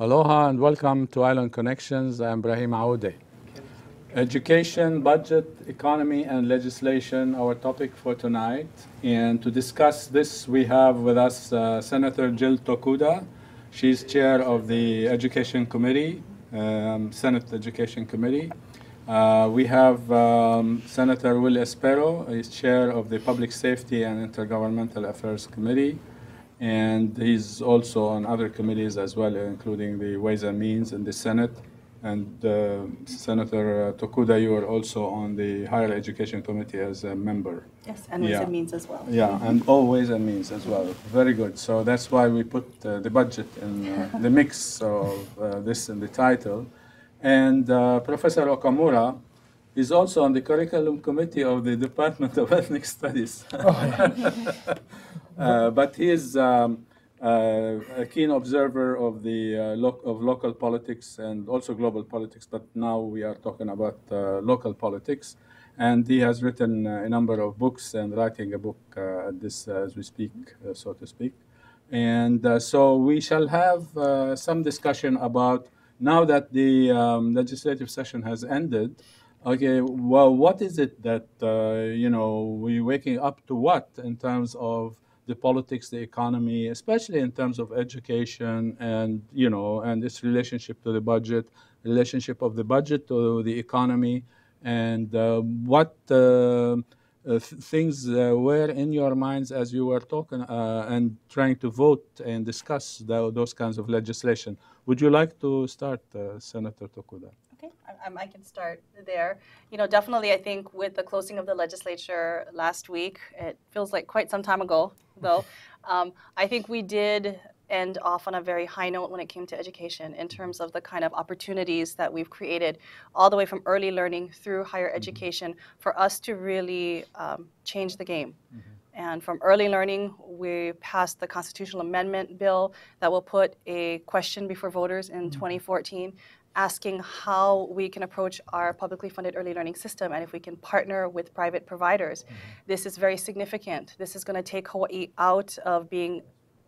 Aloha and welcome to Island Connections. I'm Ibrahim Aoude. Education, budget, economy, and legislation, our topic for tonight. And to discuss this, we have with us uh, Senator Jill Tokuda. She's chair of the Education Committee, um, Senate Education Committee. Uh, we have um, Senator Will Espero, he's chair of the Public Safety and Intergovernmental Affairs Committee and he's also on other committees as well, including the Ways and Means in the Senate. And uh, Senator uh, Tokuda, you are also on the Higher Education Committee as a member. Yes, and Ways Yeah. and Means as well. Yeah, and all Ways and Means as well. Very good. So that's why we put uh, the budget in uh, the mix of uh, this in the title. And uh, Professor Okamura is also on the curriculum committee of the Department of Ethnic Studies. Uh, but he is um, uh, a keen observer of the uh, lo- of local politics and also global politics. But now we are talking about uh, local politics, and he has written uh, a number of books and writing a book uh, this uh, as we speak, uh, so to speak. And uh, so we shall have uh, some discussion about now that the um, legislative session has ended. Okay, well, what is it that uh, you know we're waking up to? What in terms of the politics, the economy, especially in terms of education and you know and its relationship to the budget, relationship of the budget to the economy, and uh, what uh, uh, th- things uh, were in your minds as you were talking uh, and trying to vote and discuss tho- those kinds of legislation. Would you like to start, Senator Tokuda? Okay, I, I- can start there. You know, definitely, I think with the closing of the legislature last week, it feels like quite some time ago, though. Um, I think we did end off on a very high note when it came to education in terms of the kind of opportunities that we've created, all the way from early learning through higher education, for us to really um, change the game. And from early learning, we passed the constitutional amendment bill that will put a question before voters in 2014 asking how we can approach our publicly funded early learning system and if we can partner with private providers. Mm-hmm. This is very significant. This is going to take Hawaii out of being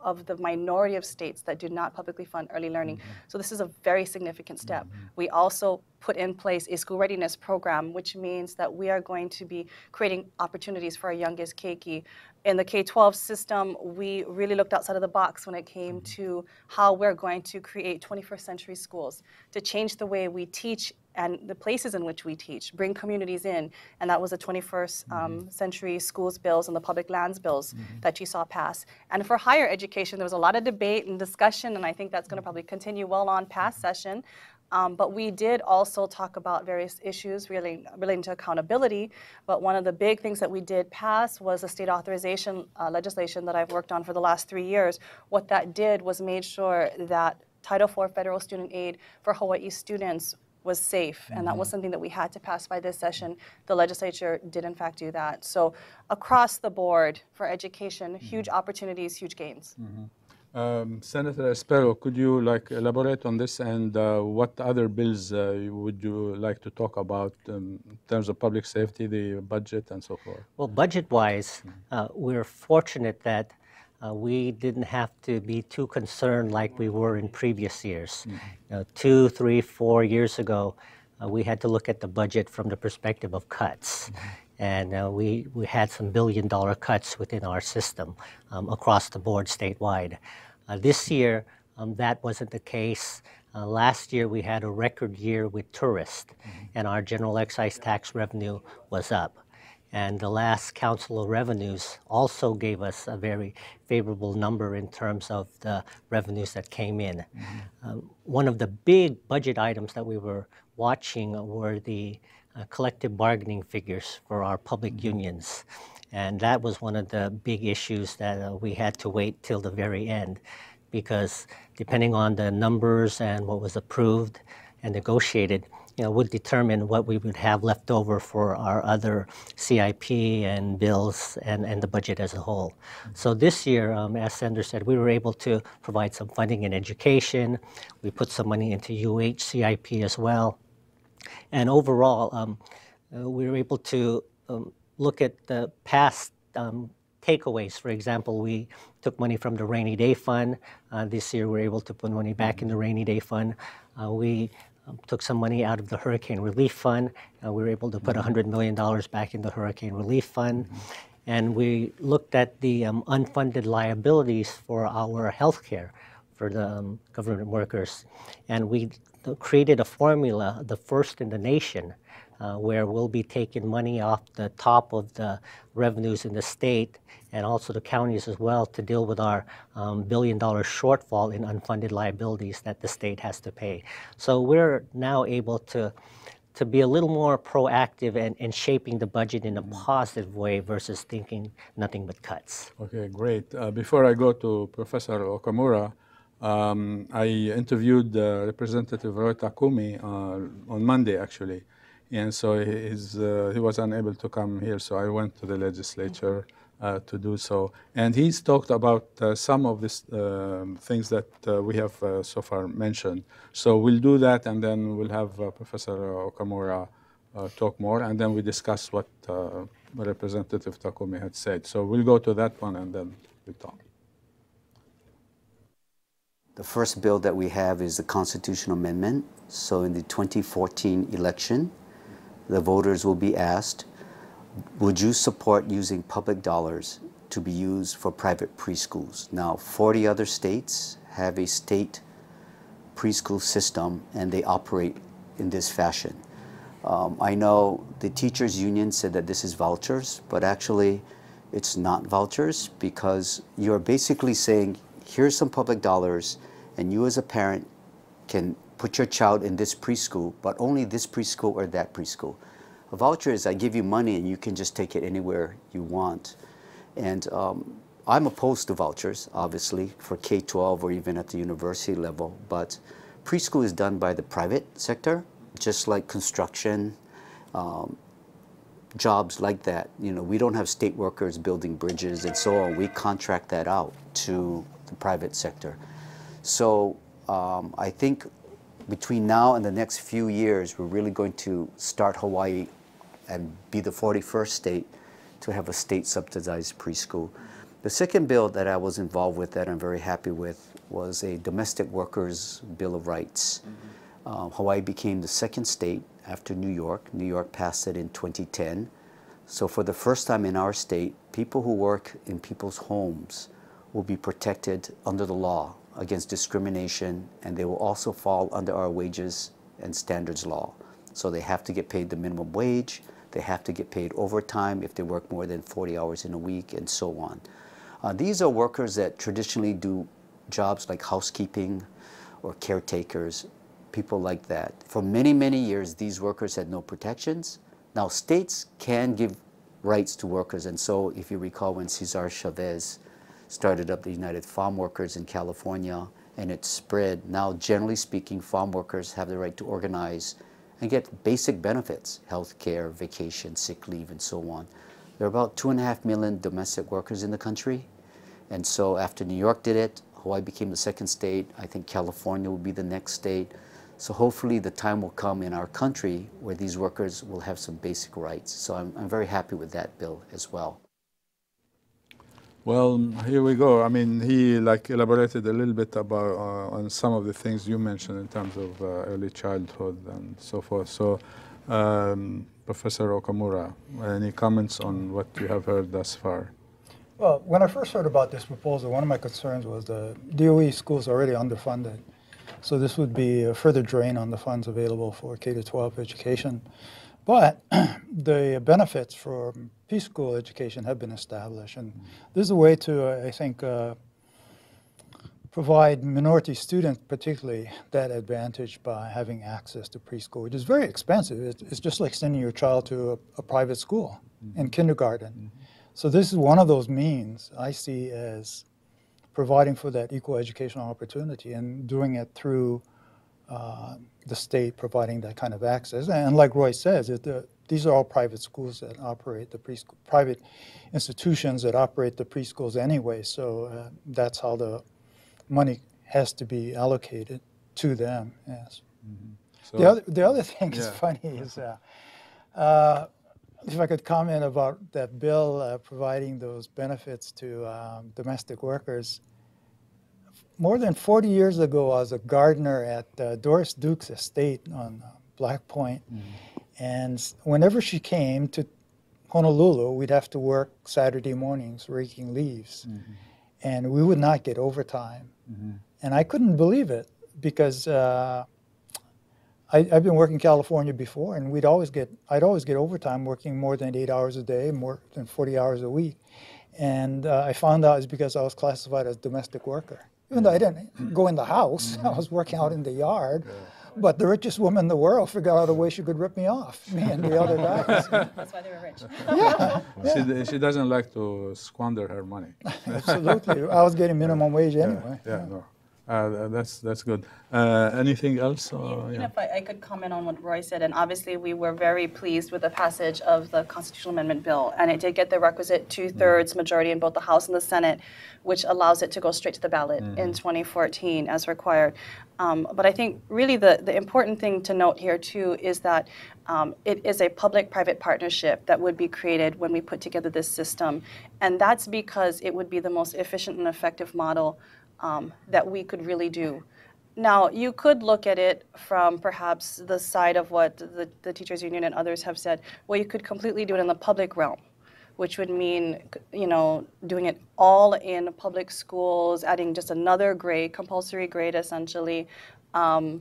of the minority of states that do not publicly fund early learning. Mm-hmm. So this is a very significant step. Mm-hmm. We also put in place a school readiness program, which means that we are going to be creating opportunities for our youngest keiki. In the K-12 system, we really looked outside of the box when it came mm-hmm. to how we're going to create 21st century schools to change the way we teach and the places in which we teach, bring communities in. And that was the 21st um, mm-hmm. century schools bills and the public lands bills mm-hmm. that you saw pass. And for higher education, there was a lot of debate and discussion, and I think that's going to probably continue well on past session. Um, but we did also talk about various issues relating, relating to accountability. But one of the big things that we did pass was the state authorization uh, legislation that I've worked on for the last three years. What that did was made sure that Title IV federal student aid for Hawaii students was safe, and that was something that we had to pass by this session. The legislature did, in fact, do that. So, across the board for education, huge opportunities, huge gains. Um, Senator Espero, could you like elaborate on this and uh, what other bills uh, would you like to talk about um, in terms of public safety, the budget, and so forth? Well, budget-wise, uh, we're fortunate that uh, we didn't have to be too concerned like we were in previous years. You know, two, three, four years ago, uh, we had to look at the budget from the perspective of cuts. And uh, we, we had some billion dollar cuts within our system um, across the board statewide. Uh, this year, um, that wasn't the case. Uh, last year, we had a record year with tourists, and our general excise tax revenue was up. And the last Council of Revenues also gave us a very favorable number in terms of the revenues that came in. Um, one of the big budget items that we were watching were the uh, collective bargaining figures for our public unions. And that was one of the big issues that uh, we had to wait till the very end because depending on the numbers and what was approved and negotiated, you know, would determine what we would have left over for our other CIP and bills and, and the budget as a whole. So this year, um, as Senator said, we were able to provide some funding in education. We put some money into UH CIP as well. And overall, um, uh, we were able to um, look at the past um, takeaways. For example, we took money from the rainy day fund. Uh, this year, we were able to put money back in the rainy day fund. Uh, we um, took some money out of the hurricane relief fund. Uh, we were able to put $100 million back in the hurricane relief fund. And we looked at the um, unfunded liabilities for our health care for the um, government workers. And we created a formula, the first in the nation, uh, where we'll be taking money off the top of the revenues in the state and also the counties as well to deal with our um, billion dollar shortfall in unfunded liabilities that the state has to pay. So we're now able to to be a little more proactive and, and shaping the budget in a positive way versus thinking nothing but cuts. Okay, great. Uh, before I go to Professor Okamura, um, I interviewed uh, Representative Roy Takumi uh, on Monday, actually, and so he's, uh, he was unable to come here, so I went to the legislature uh, to do so. And he's talked about uh, some of these um things that uh, we have uh, so far mentioned. So we'll do that, and then we'll have uh, Professor Okamura uh, talk more, and then we discuss what uh, Representative Takumi had said. So we'll go to that one, and then we'll talk. The first bill that we have is the constitutional amendment. So in the 2014 election, the voters will be asked, would you support using public dollars to be used for private preschools? Now, 40 other states have a state preschool system and they operate in this fashion. Um, I know the teachers union said that this is vouchers, but actually it's not vouchers because you're basically saying, here's some public dollars and you as a parent can put your child in this preschool, but only this preschool or that preschool. A voucher is I give you money and you can just take it anywhere you want. And um, I'm opposed to vouchers, obviously, for K 12 or even at the university level, but preschool is done by the private sector, just like construction, um, jobs like that. You know, we don't have state workers building bridges and so on. We contract that out to the private sector. So um, I think between now and the next few years, we're really going to start Hawaii and be the 41st state to have a state subsidized preschool. The second bill that I was involved with that I'm very happy with was a domestic workers bill of rights. Um, Hawaii became the second state after New York. New York passed it in 2010. So for the first time in our state, people who work in people's homes will be protected under the law against discrimination, and they will also fall under our wages and standards law. So they have to get paid the minimum wage, they have to get paid overtime if they work more than 40 hours in a week, and so on. Uh, these are workers that traditionally do jobs like housekeeping or caretakers, people like that. For many, many years, these workers had no protections. Now, states can give rights to workers, and so if you recall when Cesar Chavez started up the United Farm Workers in California, and it spread. Now, generally speaking, farm workers have the right to organize and get basic benefits, health care, vacation, sick leave, and so on. There are about two and a half million domestic workers in the country. And so after New York did it, Hawaii became the second state. I think California will be the next state. So hopefully the time will come in our country where these workers will have some basic rights. So I'm, I'm very happy with that bill as well. Well, here we go. I mean, he like elaborated a little bit about uh, on some of the things you mentioned in terms of uh, early childhood and so forth. So, um, Professor Okamura, any comments on what you have heard thus far? Well, when I first heard about this proposal, one of my concerns was the DOE schools are already underfunded. So this would be a further drain on the funds available for K to 12 education. But the benefits for preschool education have been established, and this is a way to, uh, I think, uh, provide minority students, particularly, that advantage by having access to preschool, which is very expensive. It's, it's just like sending your child to a, a private school in kindergarten. So this is one of those means I see as providing for that equal educational opportunity and doing it through uh, the state providing that kind of access. And like Roy says, it, the, these are all private schools that operate the preschool, private institutions that operate the preschools anyway. So uh, that's how the money has to be allocated to them. Yes. So, The other, the other thing is funny is uh, uh, if I could comment about that bill uh, providing those benefits to um, domestic workers. More than 40 years ago, I was a gardener at uh, Doris Duke's estate on uh, Black Point. And whenever she came to Honolulu, we'd have to work Saturday mornings raking leaves. And we would not get overtime. And I couldn't believe it because uh, I, I've been working in California before, and we'd always get I'd always get overtime working more than eight hours a day, more than 40 hours a week. And uh, I found out it's because I was classified as domestic worker. Even though I mm. didn't go in the house, I was mm. working out in the yard. But the richest woman in the world figured out a way she could rip me off, me and the other guys. That's why they were rich. yeah, She, she doesn't like to squander her money. absolutely. I was getting minimum wage anyway. Yeah, no. Uh, that's that's good. Uh, anything else? Uh, yeah. if I, I could comment on what Roy said, and obviously we were very pleased with the passage of the constitutional amendment bill, and it did get the requisite two-thirds majority in both the House and the Senate, which allows it to go straight to the ballot in 2014 as required. Um, but I think really the, the important thing to note here too is that um, it is a public-private partnership that would be created when we put together this system, and that's because it would be the most efficient and effective model um, that we could really do. Now, you could look at it from perhaps the side of what the, the teachers union and others have said. Well, you could completely do it in the public realm, which would mean, you know, doing it all in public schools, adding just another grade, compulsory grade essentially, um,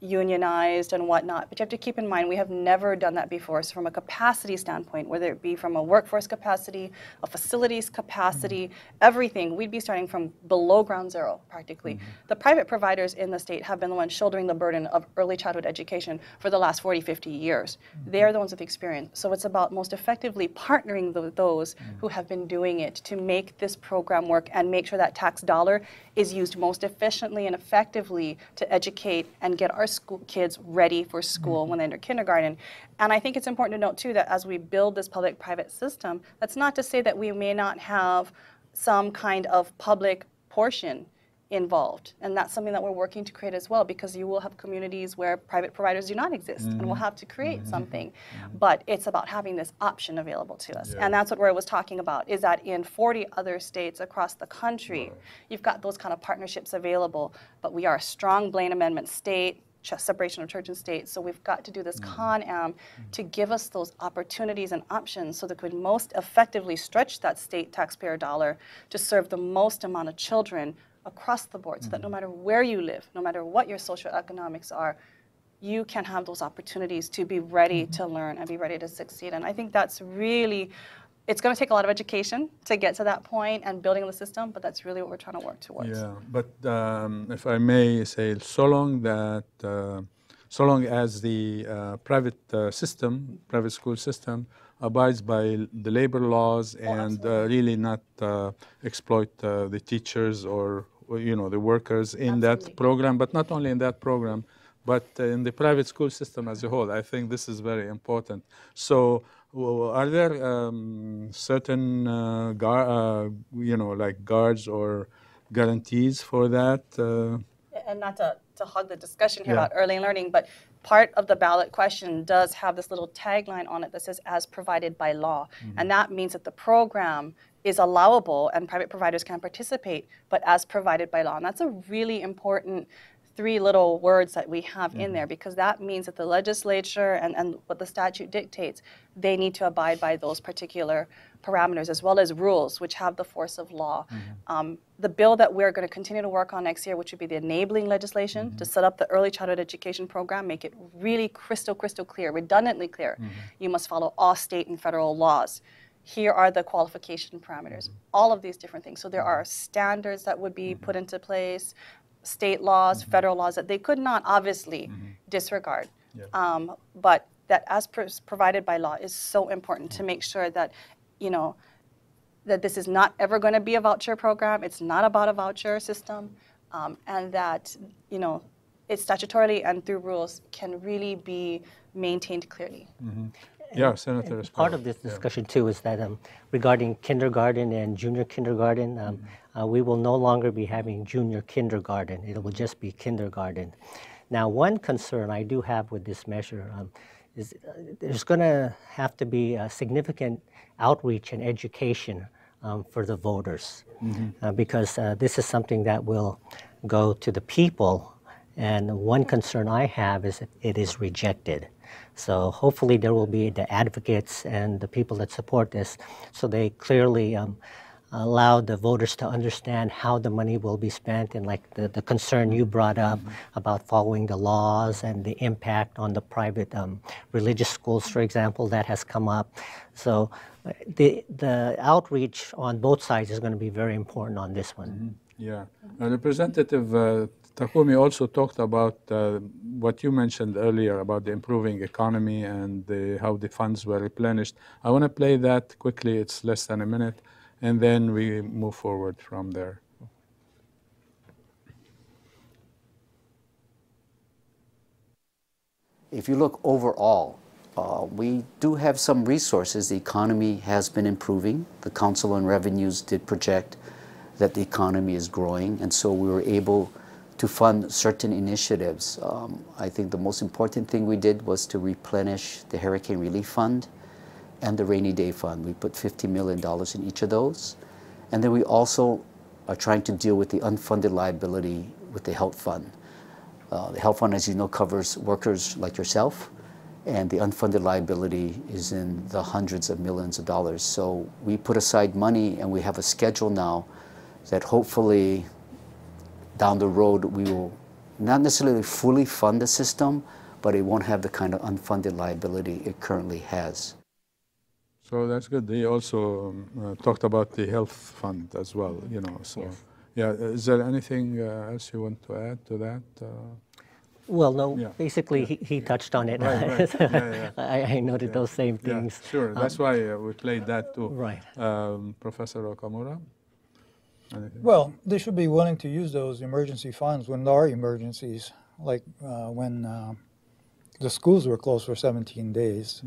unionized and whatnot. But you have to keep in mind, we have never done that before. So, from a capacity standpoint, whether it be from a workforce capacity, a facilities capacity, mm-hmm. everything, we'd be starting from below ground zero practically. Mm-hmm. The private providers in the state have been the ones shouldering the burden of early childhood education for the last 40, 50 years. Mm-hmm. They're the ones with experience. So, it's about most effectively partnering with those who have been doing it to make this program work and make sure that tax dollar is used most efficiently and effectively to educate and get our school kids ready for school when they enter kindergarten. And I think it's important to note too that as we build this public-private system, that's not to say that we may not have some kind of public portion involved. And that's something that we're working to create as well because you will have communities where private providers do not exist and we'll mm-hmm. have to create mm-hmm. something. Mm-hmm. But it's about having this option available to us. And that's what Roy was talking about is that in 40 other states across the country, you've got those kind of partnerships available. But we are a strong Blaine Amendment state, separation of church and state. So we've got to do this mm-hmm. con am mm-hmm. to give us those opportunities and options so that we can most effectively stretch that state taxpayer dollar to serve the most amount of children across the board so that no mm-hmm. matter where you live, no matter what your social economics are, you can have those opportunities to be ready to learn and be ready to succeed. And I think that's really, it's going to take a lot of education to get to that point and building the system, but that's really what we're trying to work towards. Yeah, but um, if I may say, so long that, uh, so long as the uh, private uh, system, private school system, abides by the labor laws and uh, really not uh, exploit uh, the teachers or you know the workers in that program, but not only in that program, but in the private school system as a whole. I think this is very important. So, are there um, certain uh, uh, you know like guards or guarantees for that? Uh, and not to, to hog the discussion here Yeah. about early learning, but part of the ballot question does have this little tagline on it that says as provided by law. And that means that the program is allowable and private providers can participate, but as provided by law. And that's a really important three little words that we have in there mm-hmm. because that means that the legislature and, and what the statute dictates, they need to abide by those particular parameters as well as rules which have the force of law. Mm-hmm. Um, the bill that we're going to continue to work on next year, which would be the enabling legislation to mm-hmm. set up the early childhood education program, make it really crystal, crystal clear, redundantly clear. You must follow all state and federal laws. Here are the qualification parameters, all of these different things. So there are standards that would be put into place, state laws, federal laws that they could not obviously disregard. Um, but that as provided by law is so important to make sure that, you know, that this is not ever going to be a voucher program. It's not about a voucher system, um, and that you know, it statutorily and through rules can really be maintained clearly. Yeah, Senator. Part of this Yeah. discussion too is that um, regarding kindergarten and junior kindergarten, um, uh, we will no longer be having junior kindergarten. It will just be kindergarten. Now, one concern I do have with this measure um, is uh, there's going to have to be a significant outreach and education um, for the voters uh, because uh, this is something that will go to the people. And one concern I have is if it is rejected. So hopefully there will be the advocates and the people that support this, so they clearly um, allow the voters to understand how the money will be spent and like the, the concern you brought up about following the laws and the impact on the private um, religious schools, for example, that has come up. So uh, the, the outreach on both sides is going to be very important on this one. Yeah. Uh, Representative uh, Takumi also talked about uh, what you mentioned earlier about the improving economy and the, how the funds were replenished. I want to play that quickly. It's less than a minute, and then we move forward from there. If you look overall, uh, we do have some resources. The economy has been improving. The Council on Revenues did project that the economy is growing, and so we were able to fund certain initiatives. Um, I think the most important thing we did was to replenish the Hurricane Relief Fund and the Rainy Day Fund. We put $50 million in each of those. And then we also are trying to deal with the unfunded liability with the Health Fund. Uh, the Health Fund, as you know, covers workers like yourself, and the unfunded liability is in the hundreds of millions of dollars. So we put aside money, and we have a schedule now that hopefully down the road we will not necessarily fully fund the system, but it won't have the kind of unfunded liability it currently has. So that's good. He also um, uh, talked about the health fund as well. You know. So, yeah. Is there anything uh, else you want to add to that? Uh, Well, no, Yeah. basically he, he touched on it. Right, right. Yeah, yeah. I, I noted those same yeah, things. sure. That's why uh, we played that too. Right. Um, Professor Okamura. Well, they should be willing to use those emergency funds when there are emergencies, like uh, when uh, the schools were closed for 17 days.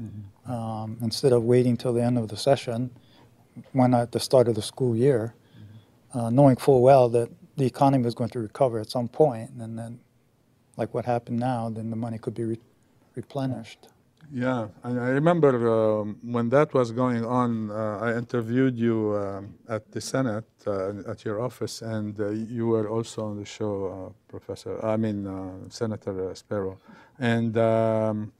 Um, instead of waiting till the end of the session, why not at the start of the school year, uh, knowing full well that the economy was going to recover at some point, and then, like what happened now, then the money could be re- replenished. Yeah, and I remember um, when that was going on, uh, I interviewed you um, at the Senate, uh, at your office, and uh, you were also on the show, uh, Professor, I mean, uh, Senator uh, Espero. And um,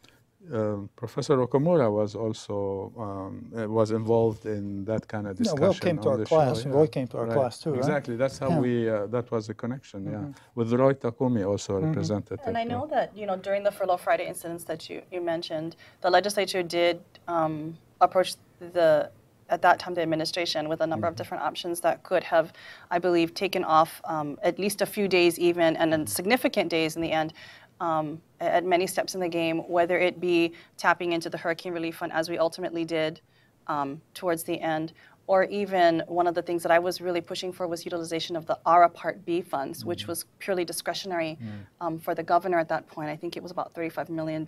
um Professor Okamura was also um, uh, was involved in that kind of Yeah, discussion. Will came to our class, show, yeah. Roy came to our Right. class too, right? Exactly, that's how Yeah. we, uh, that was the connection, yeah. With Roy Takumi also Mm-hmm. represented. And I know yeah. that, you know, during the Furlough Friday incidents that you, you mentioned, the legislature did um, approach the, at that time, the administration with a number of different options that could have, I believe, taken off um, at least a few days even, and then significant days in the end, um, at many steps in the game, whether it be tapping into the Hurricane Relief Fund as we ultimately did um, towards the end, or even one of the things that I was really pushing for was utilization of the ARA Part B funds, which was purely discretionary um, for the governor at that point. I think it was about $35 million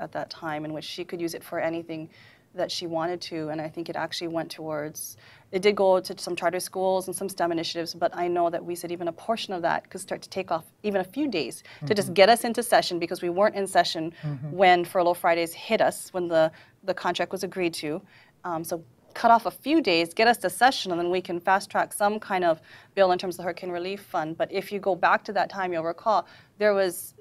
at that time, in which she could use it for anything that she wanted to. And I think it actually went towards, it did go to some charter schools and some STEM initiatives, but I know that we said even a portion of that could start to take off even a few days to just get us into session because we weren't in session when Furlough Fridays hit us, when the, the contract was agreed to. Um, so cut off a few days, get us to session, and then we can fast track some kind of bill in terms of the hurricane relief fund. But if you go back to that time, you'll recall there was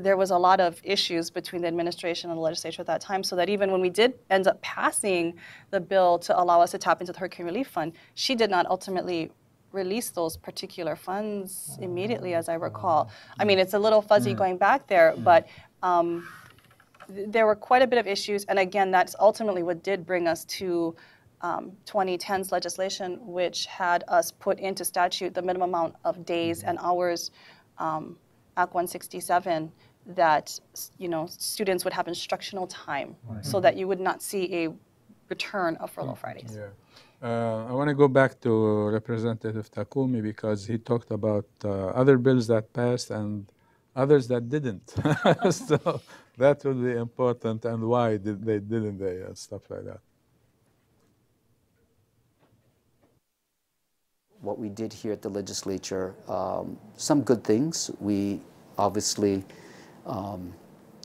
there was a lot of issues between the administration and the legislature at that time, so that even when we did end up passing the bill to allow us to tap into the hurricane relief fund, she did not ultimately release those particular funds immediately, as I recall. I mean, it's a little fuzzy going back there, but. Um, th- there were quite a bit of issues, and again, that's ultimately what did bring us to um, 2010's legislation, which had us put into statute the minimum amount of days and hours, um, Act 167, that you know students would have instructional time, so that you would not see a return of furlough Fridays. Yeah. Uh, I want to go back to Representative Takumi because he talked about uh, other bills that passed and others that didn't. so that would be important and why did they didn't they and stuff like that. What we did here at the legislature, um, some good things. We obviously um,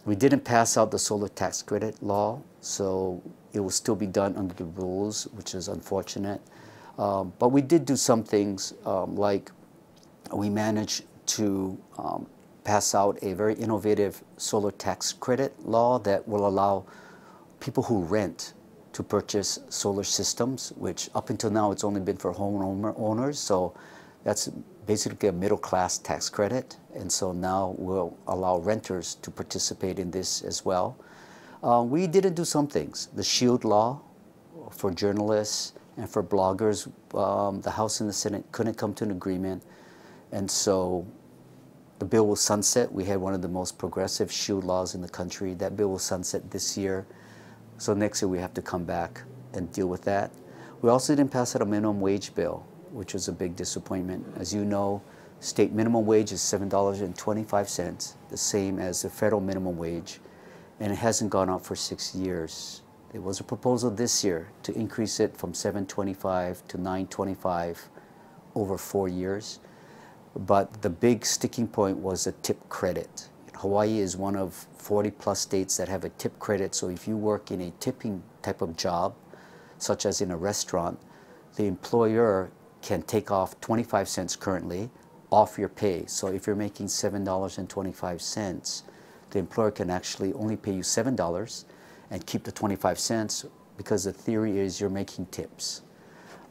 We didn't pass out the solar tax credit law, so it will still be done under the rules, which is unfortunate. Um, but we did do some things um, like we managed to um, pass out a very innovative solar tax credit law that will allow people who rent to purchase solar systems, which up until now it's only been for home owners. So that's basically a middle class tax credit. And so now we'll allow renters to participate in this as well. Uh, we didn't do some things. The SHIELD law for journalists and for bloggers, um, the House and the Senate couldn't come to an agreement. And so the bill will sunset. We had one of the most progressive SHIELD laws in the country. That bill will sunset this year. So next year we have to come back and deal with that. We also didn't pass out a minimum wage bill, which was a big disappointment. As you know, state minimum wage is $7.25, the same as the federal minimum wage, and it hasn't gone up for six years. There was a proposal this year to increase it from 725 to 925 over four years. But the big sticking point was the tip credit. Hawaii is one of 40 plus states that have a tip credit. So if you work in a tipping type of job, such as in a restaurant, the employer can take off 25 cents currently off your pay. So if you're making $7.25, the employer can actually only pay you $7 and keep the 25 cents because the theory is you're making tips.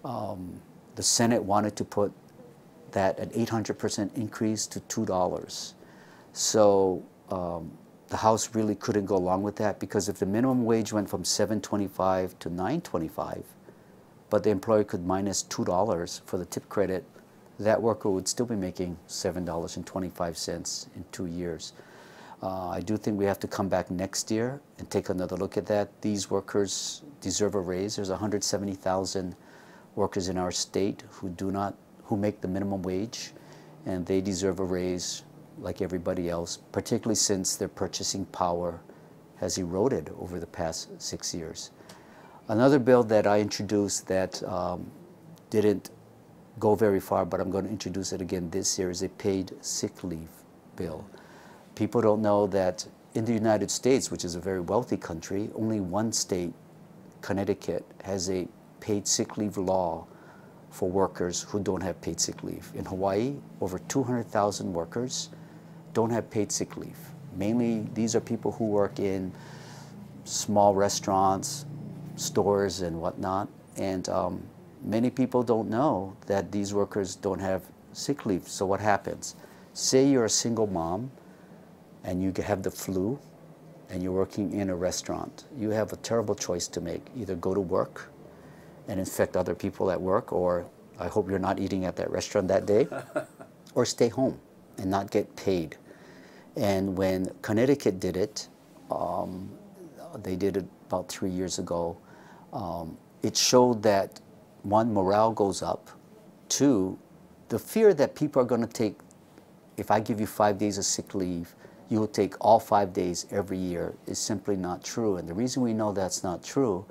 Um, the Senate wanted to put that an 800% increase to $2. So um, the House really couldn't go along with that because if the minimum wage went from 725 to 925, but the employer could minus $2 for the tip credit, that worker would still be making $7.25 in two years. Uh, I do think we have to come back next year and take another look at that. These workers deserve a raise. There's 170,000 workers in our state who do not, who make the minimum wage, and they deserve a raise like everybody else, particularly since their purchasing power has eroded over the past six years. Another bill that I introduced that um, didn't go very far, but I'm going to introduce it again this year, is a paid sick leave bill. People don't know that in the United States, which is a very wealthy country, only one state, Connecticut, has a paid sick leave law for workers who don't have paid sick leave. In Hawaii, over 200,000 workers don't have paid sick leave. Mainly, these are people who work in small restaurants, stores, and whatnot. And um, many people don't know that these workers don't have sick leave. So what happens? Say you're a single mom and you have the flu and you're working in a restaurant. You have a terrible choice to make. Either go to work and infect other people at work, or I hope you're not eating at that restaurant that day, or stay home and not get paid. And when Connecticut did it, um, they did it about three years ago, um, it showed that one, morale goes up. Two, the fear that people are going to take, if I give you five days of sick leave, you will take all five days every year is simply not true. And the reason we know that's not true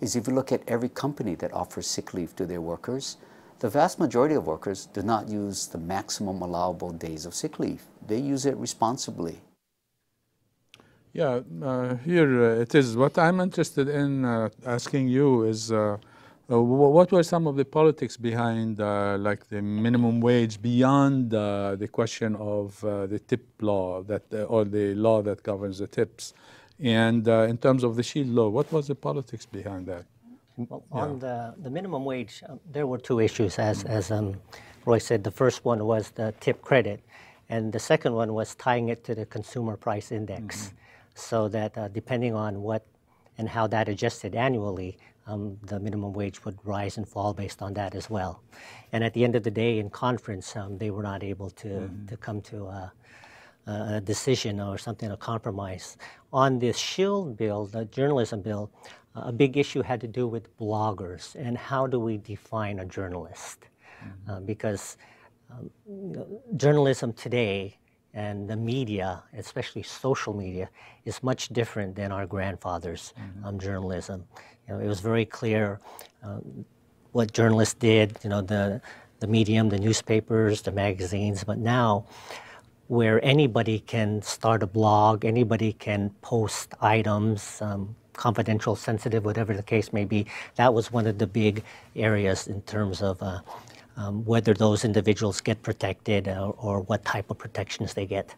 is if you look at every company that offers sick leave to their workers, the vast majority of workers do not use the maximum allowable days of sick leave. They use it responsibly. Yeah, uh, here uh, it is. What I'm interested in uh, asking you is uh, uh, what were some of the politics behind uh, like the minimum wage beyond the question of the tip law that or the law that governs the tips? And in terms of the shield law, what was the politics behind that? Well. On the, the minimum wage, um, there were two issues, as, as um, Roy said. The first one was the tip credit, and the second one was tying it to the consumer price index, mm-hmm. so that uh, depending on what and how that adjusted annually, um, the minimum wage would rise and fall based on that as well. And at the end of the day, in conference, um, they were not able to, mm-hmm. to come to a, a decision or something, a compromise. On this SHIELD bill, the journalism bill, a big issue had to do with bloggers and how do we define a journalist? Mm-hmm. Uh, because um, you know, journalism today and the media, especially social media, is much different than our grandfathers' mm-hmm. um, journalism. You know, it was very clear um, what journalists did. You know, the the medium, the newspapers, the magazines. But now, where anybody can start a blog, anybody can post items, um, confidential, sensitive, whatever the case may be. That was one of the big areas in terms of uh, um, whether those individuals get protected uh, or what type of protections they get.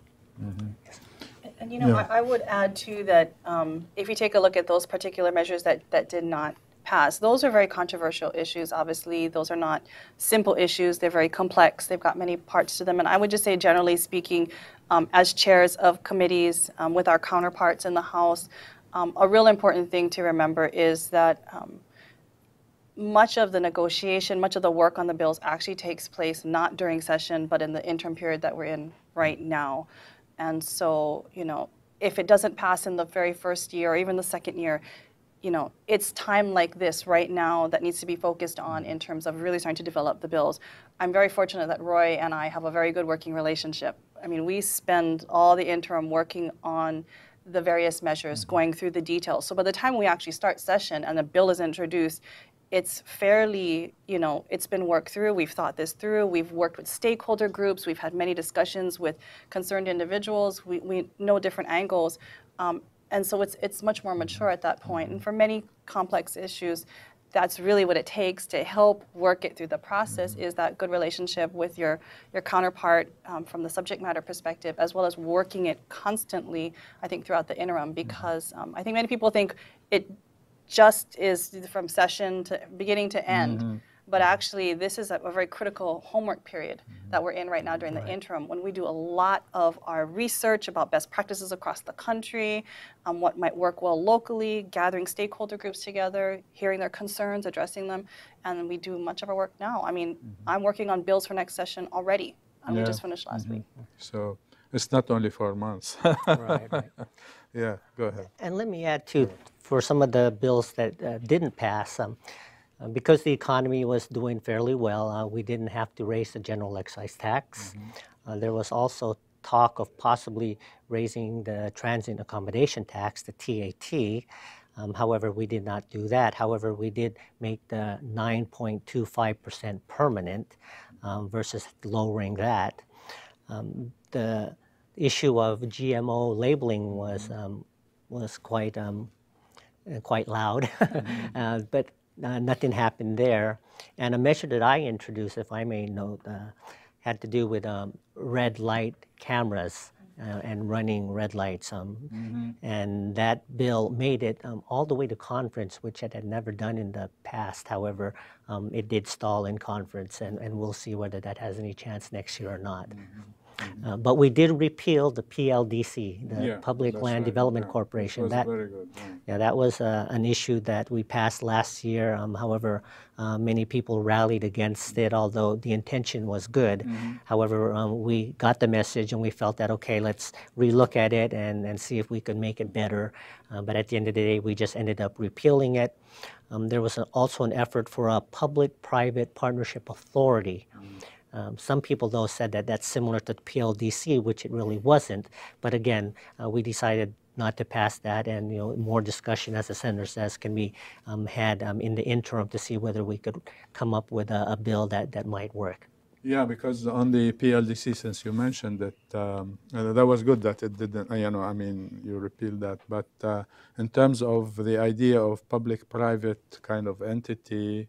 And you know, I, I would add too that um, if you take a look at those particular measures that, that did not pass, those are very controversial issues. Obviously, those are not simple issues. They're very complex. They've got many parts to them. And I would just say, generally speaking, um, as chairs of committees um, with our counterparts in the House, um, a real important thing to remember is that um, much of the negotiation, much of the work on the bills actually takes place not during session, but in the interim period that we're in right now. And so, you know, if it doesn't pass in the very first year or even the second year, you know, it's time like this right now that needs to be focused on in terms of really starting to develop the bills. I'm very fortunate that Roy and I have a very good working relationship. I mean, we spend all the interim working on the various measures, going through the details. So by the time we actually start session and the bill is introduced, it's fairly, you know, it's been worked through. We've thought this through. We've worked with stakeholder groups. We've had many discussions with concerned individuals. We, we know different angles. Um, and so it's, it's much more mature at that point. And for many complex issues, that's really what it takes to help work it through the process is that good relationship with your, your counterpart um, from the subject matter perspective, as well as working it constantly, I think, throughout the interim, because um, I think many people think it just is from session to beginning to end. But actually, this is a, a very critical homework period that we're in right now during the interim when we do a lot of our research about best practices across the country, um, what might work well locally, gathering stakeholder groups together, hearing their concerns, addressing them, and we do much of our work now. I mean, I'm working on bills for next session already, and we just finished last week. So it's not only four months. Right, right. yeah, go ahead. And let me add too, for some of the bills that uh, didn't pass, um, uh, because the economy was doing fairly well, uh, we didn't have to raise the general excise tax. Uh, there was also talk of possibly raising the transient accommodation tax, the TAT. Um, however, we did not do that. However, we did make the 9.25% permanent um, versus lowering that. Um, the issue of GMO labeling was um, was quite um, uh, quite loud, uh, but uh, nothing happened there. And a measure that I introduced, if I may note, uh, had to do with um, red light cameras uh, and running red lights. Um, And that bill made it um, all the way to conference, which it had never done in the past. However, um, it did stall in conference, and, and we'll see whether that has any chance next year or not. Uh, but we did repeal the PLDC, the Yeah, Public Land right, Development yeah. Corporation. That very good. yeah. yeah, that was uh, an issue that we passed last year. Um, however, uh, many people rallied against it, although the intention was good. However, um, we got the message and we felt that, okay, let's relook at it and, and see if we could make it better. Uh, but at the end of the day, we just ended up repealing it. Um, there was an, also an effort for a public private partnership authority. Um, some people, though, said that that's similar to the PLDC, which it really wasn't. But again, uh, we decided not to pass that, and you know, more discussion, as the senator says, can be um, had um, in the interim to see whether we could come up with a, a bill that, that might work. Yeah, because on the PLDC, since you mentioned that, um, uh, that was good that it didn't, uh, you know, I mean, you repealed that. But uh, in terms of the idea of public private kind of entity,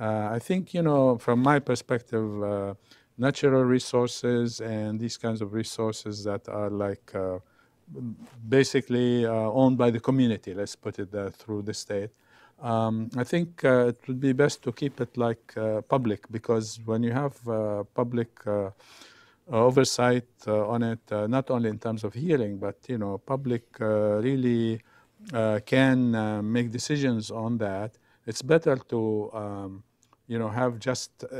uh, I think, you know, from my perspective, uh, natural resources and these kinds of resources that are like uh, basically uh, owned by the community, let's put it that through the state. Um, I think uh, it would be best to keep it like uh, public because when you have uh, public uh, oversight uh, on it, uh, not only in terms of hearing, but you know, public uh, really uh, can uh, make decisions on that. It's better to um, you know have just uh,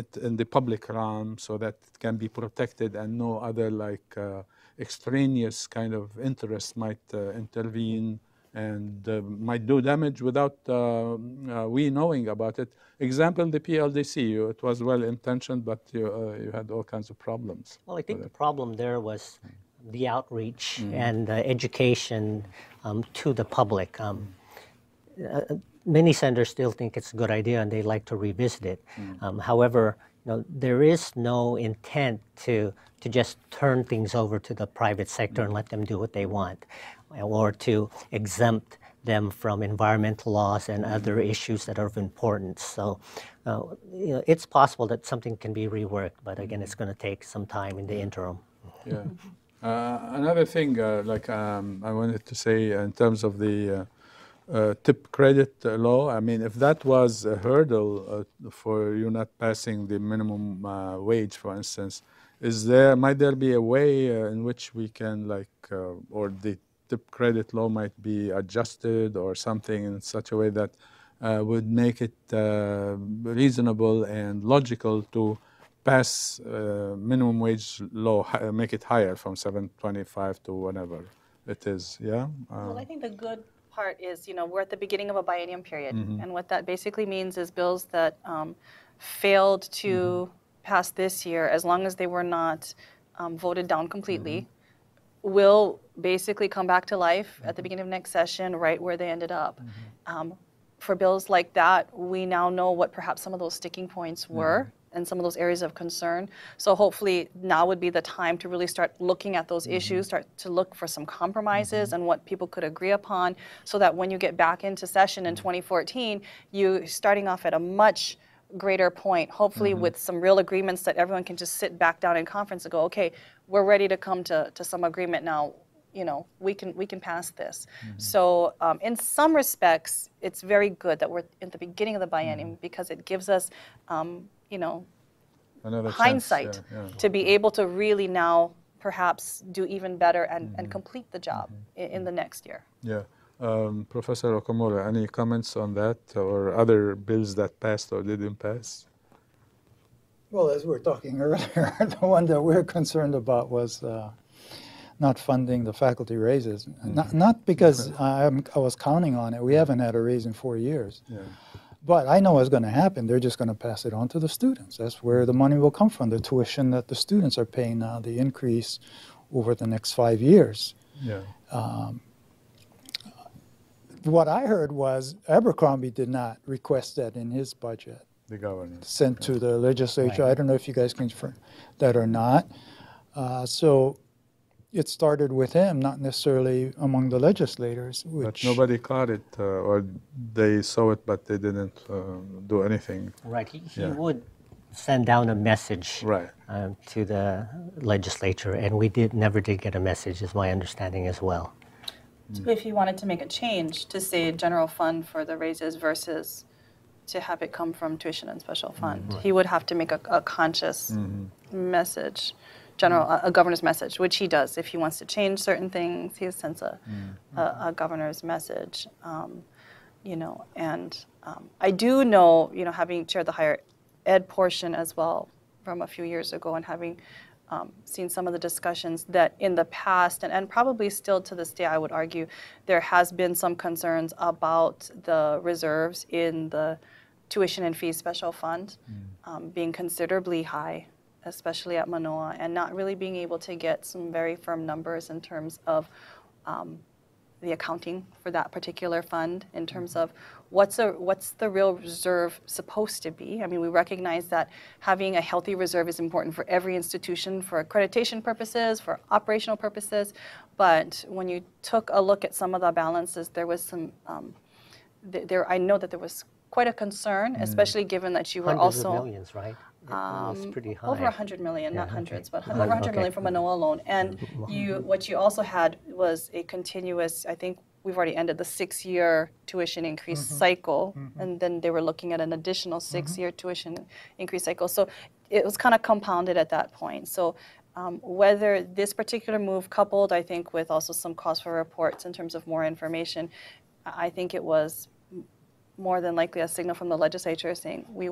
it in the public realm so that it can be protected and no other like uh, extraneous kind of interest might uh, intervene and uh, might do damage without uh, uh, we knowing about it. Example, the PLDC, you- it was well intentioned, but you, uh, you had all kinds of problems. Well, I think the problem there was the outreach and uh, education um, to the public. Um, uh, many senators still think it's a good idea and they like to revisit it. Um, however, you know, there is no intent to to just turn things over to the private sector and let them do what they want, or to exempt them from environmental laws and other issues that are of importance. So, uh, you know, it's possible that something can be reworked, but again, it's going to take some time in the interim. Yeah. Uh, another thing, uh, like um, I wanted to say in terms of the uh, tip credit uh, law, I mean, if that was a hurdle uh, for you not passing the minimum uh, wage, for instance, is there might there be a way uh, in which we can like, uh, or the tip credit law might be adjusted or something in such a way that uh, would make it uh, reasonable and logical to pass uh, minimum wage law, make it higher from 725 to whatever it is. Yeah. Well, Um, I think the good part is, you know, we're at the beginning of a biennium period. Mm-hmm. And what that basically means is bills that um, failed to Mm-hmm. pass this year, as long as they were not um, voted down completely, Mm-hmm. will basically come back to life at the beginning of next session, right where they ended up. Mm-hmm. Um, for bills like that, we now know what perhaps some of those sticking points were Mm-hmm. And some of those areas of concern. So hopefully now would be the time to really start looking at those issues, mm-hmm. start to look for some compromises mm-hmm. and what people could agree upon so that when you get back into session in mm-hmm. 2014, you starting off at a much greater point, hopefully with some real agreements that everyone can just sit back down in conference and go, okay, we're ready to come to, to some agreement now. You know, we can we can pass this. So, um, in some respects, it's very good that we're at the beginning of the biennium because it gives us, um, you know, another chance, hindsight yeah, yeah. to be able to really now perhaps do even better and, and complete the job i- in, the next year. Yeah. Um, Professor Okamura, any comments on that or other bills that passed or didn't pass? Well, as we were talking earlier, the one that we're concerned about was uh, not funding the faculty raises. Not, not because I'm, I was counting on it. We haven't had a raise in four years. Yeah. But I know what's going to happen. They're just going to pass it on to the students. That's where the money will come from, the tuition that the students are paying now, the increase over the next five years. Yeah. What I heard was Abercrombie did not request that in his budget. The governor. sent to the legislature. Right. I don't know if you guys can confirm that or not. Uh, so it started with him, not necessarily among the legislators, But nobody caught it, uh, or they saw it, but they didn't uh, do anything. Right. He, he Yeah. would send down a message Right. um, to the legislature, and we did never did get a message, is my understanding as well. So If he wanted to make a change to say general fund for the raises versus to have it come from tuition and special fund, he would have to make a, a conscious message, general a, a governor's message, which he does. If he wants to change certain things, he sends a, a, a governor's message. Um, you know, and um, I do know, you know, having chaired the higher ed portion as well from a few years ago and having um, seen some of the discussions that in the past, and, and probably still to this day, I would argue, there has been some concerns about the reserves in the tuition and fees special fund um, being considerably high, especially at Manoa, and not really being able to get some very firm numbers in terms of um, the accounting for that particular fund in terms of what's a what's the real reserve supposed to be. I mean, we recognize that having a healthy reserve is important for every institution for accreditation purposes, for operational purposes. But when you took a look at some of the balances, there was some. Um, th- there, I know that there was quite a concern, especially given that you were Hundreds also of millions, right? It was pretty um, high. over 100 million, not Yeah, hundreds, okay. but Hun- over 100 million okay. from Manoa alone. And you, what you also had was a continuous, I think we've already ended the six-year tuition increase mm-hmm. cycle, mm-hmm. and then they were looking at an additional mm-hmm. six-year tuition increase cycle. So it was kind of compounded at that point. So um, whether this particular move coupled, I think, with also some calls for reports in terms of more information, I I think it was more than likely a signal from the legislature saying we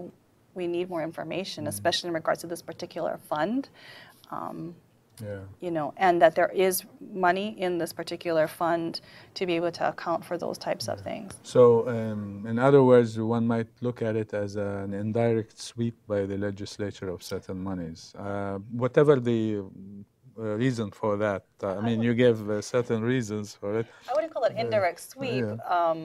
we need more information, especially in regards to this particular fund. Um, Yeah. you know, and that there is money in this particular fund to be able to account for those types of things. So, um, in other words, one might look at it as an indirect sweep by the legislature of certain monies. Uh, whatever the uh, reason for that, uh, I mean, you gave uh, certain reasons for it. I wouldn't call it indirect sweep, yeah. um,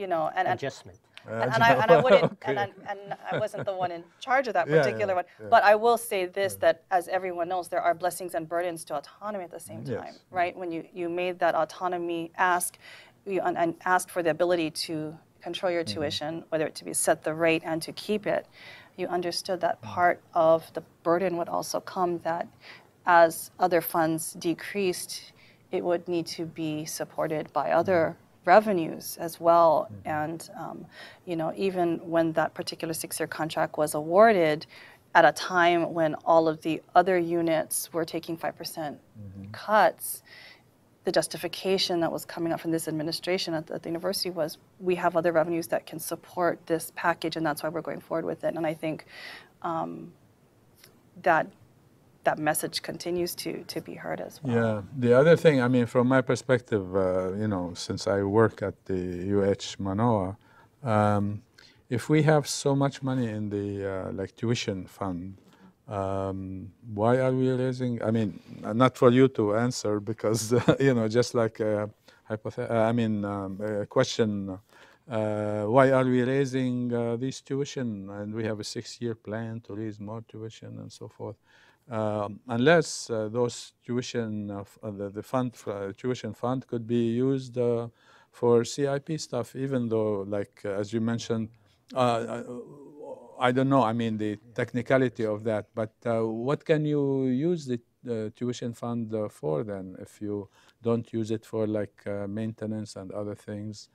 you know, and, and Adjustment. And, and I, and I wouldn't, and, I, and I wasn't the one in charge of that particular yeah, one. yeah. But I will say this: that as everyone knows, there are blessings and burdens to autonomy at the same Yes. time, right? When you you made that autonomy ask, you and, asked for the ability to control your Mm-hmm. tuition, whether it to be set the rate and to keep it, you understood that Mm. part of the burden would also come that as other funds decreased, it would need to be supported by other revenues as well. And um, you know, even when that particular six-year contract was awarded, at a time when all of the other units were taking five percent cuts, the justification that was coming up from this administration at the, at the university was we have other revenues that can support this package, and that's why we're going forward with it. And I think um, that that message continues to to be heard as well. Yeah. The other thing, I mean, from my perspective, uh, you know, since I work at the UH Manoa, um, if we have so much money in the uh, like tuition fund, um, why are we raising? I mean, uh, not for you to answer because you know, just like a uh, I mean, um, a question. Uh, why are we raising uh, this tuition? And we have a six-year plan to raise more tuition and so forth. Um, unless uh, those tuition, uh, uh, the, the fund, uh, tuition fund could be used uh, for CIP stuff, even though, like as you mentioned, I don't know. I mean the technicality of that, but uh, what can you use the uh, tuition fund uh, for then, if you don't use it for like uh, maintenance and other things,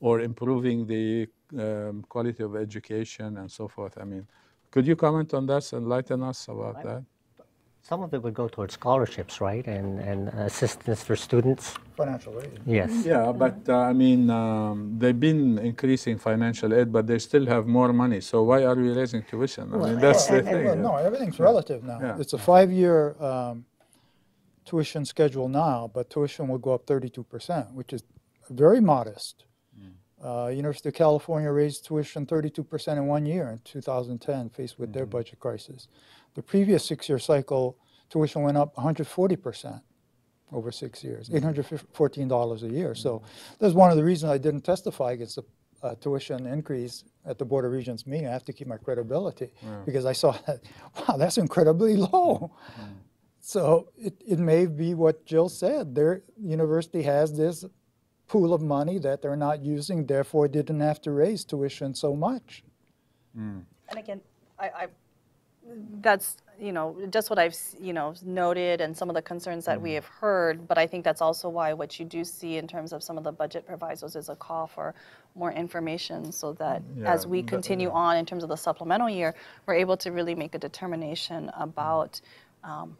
or improving the um, quality of education and so forth? I mean, could you comment on that, and enlighten us about that? Some of it would go towards scholarships, right, and, and assistance for students. Financial aid. Yes. Yeah, but uh, I mean, um, they've been increasing financial aid, but they still have more money. So why are we raising tuition? I mean, that's the Well, thing. well, no, everything's relative now. Yeah. It's a five-year um, tuition schedule now, but tuition will go up 32%, which is very modest. Uh, University of California raised tuition 32% in one year in 2010, faced with their budget crisis. The previous six-year cycle, tuition went up 140% over six years, $814 a year. So that's one of the reasons I didn't testify against the uh, tuition increase at the Board of Regents meeting. I have to keep my credibility because I saw that, wow, that's incredibly low. So it, it may be what Jill said. Their university has this pool of money that they're not using, therefore didn't have to raise tuition so much. And again, I, I, that's, you know, just what I've, you know, noted and some of the concerns that we have heard. But I think that's also why what you do see in terms of some of the budget provisos is a call for more information so that as Yeah, we that- continue on in terms of the supplemental year, we're able to really make a determination about um,